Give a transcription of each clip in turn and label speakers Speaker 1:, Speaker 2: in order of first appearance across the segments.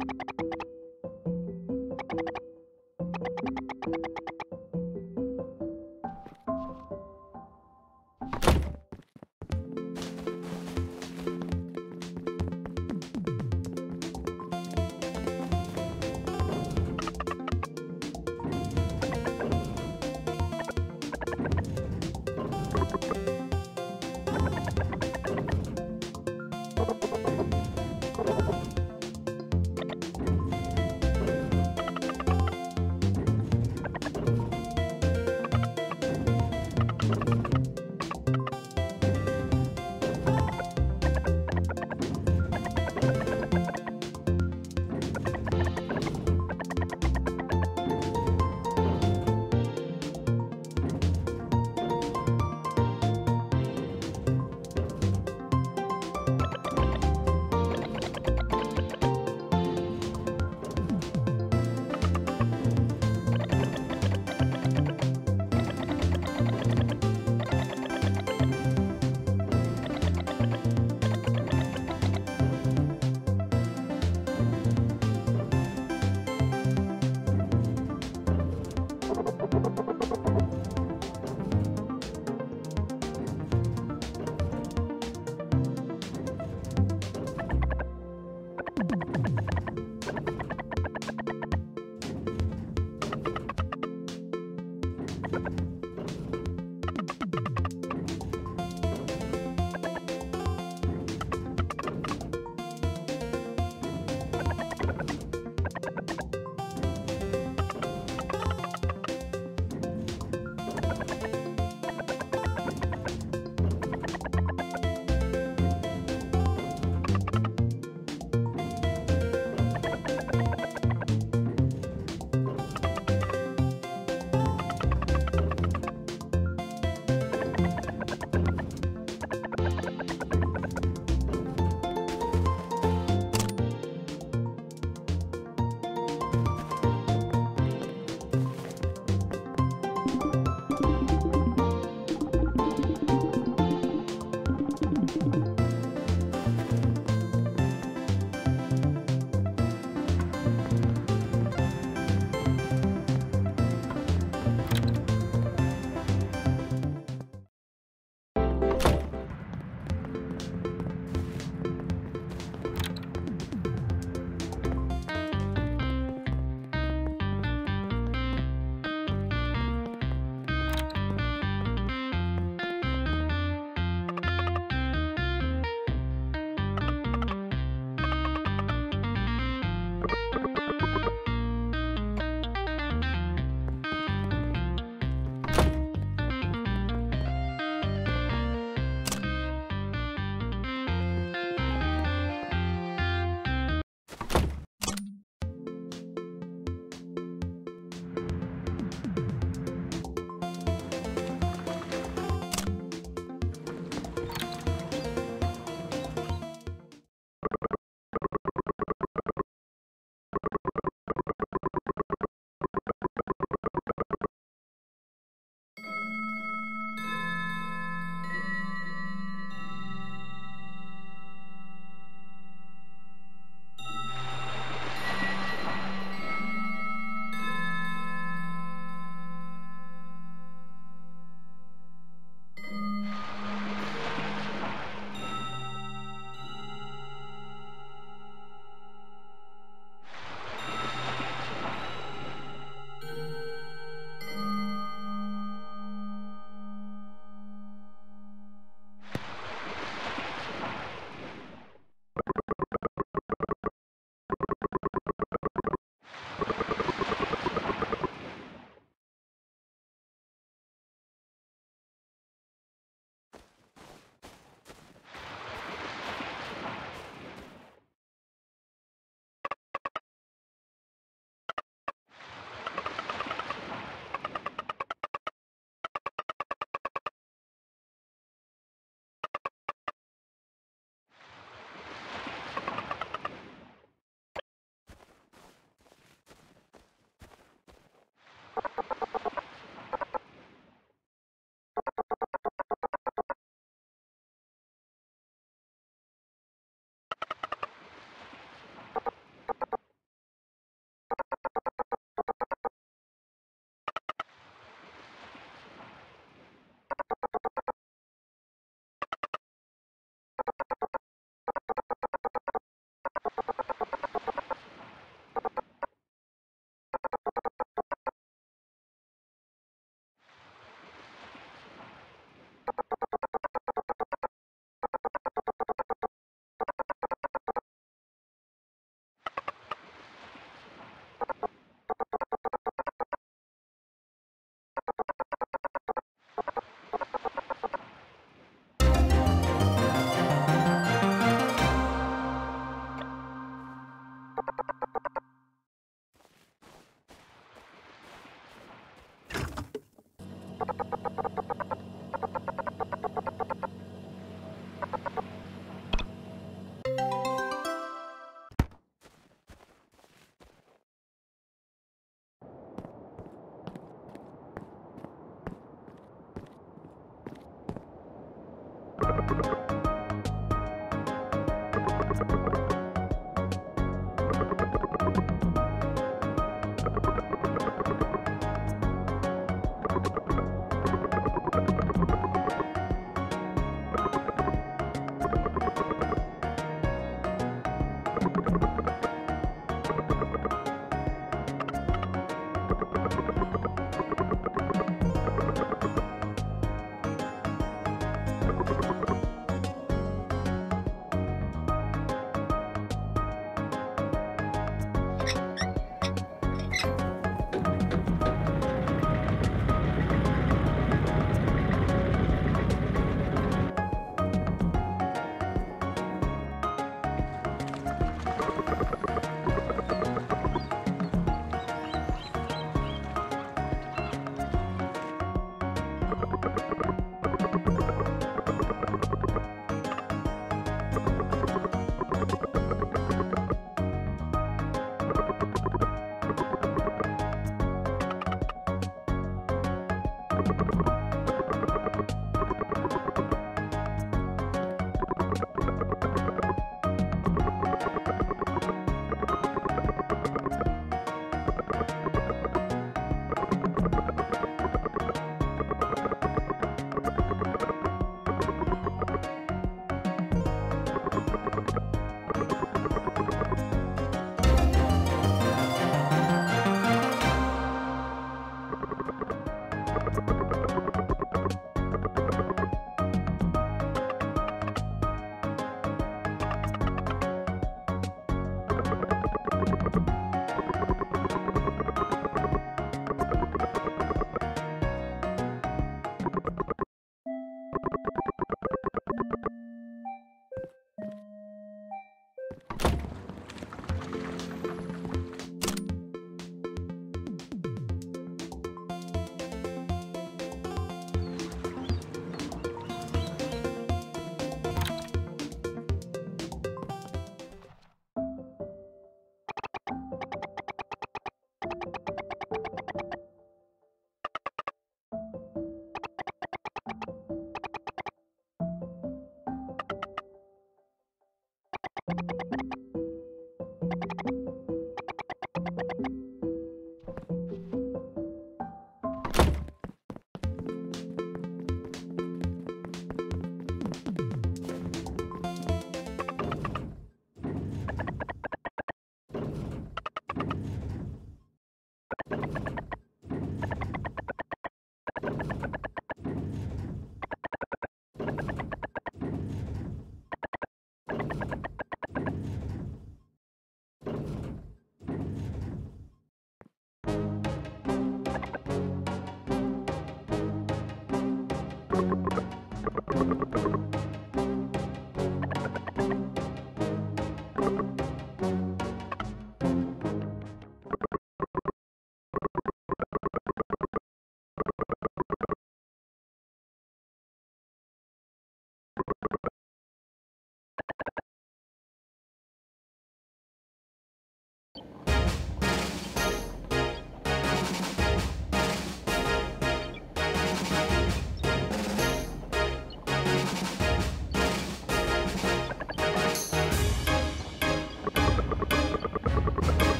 Speaker 1: you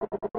Speaker 1: you.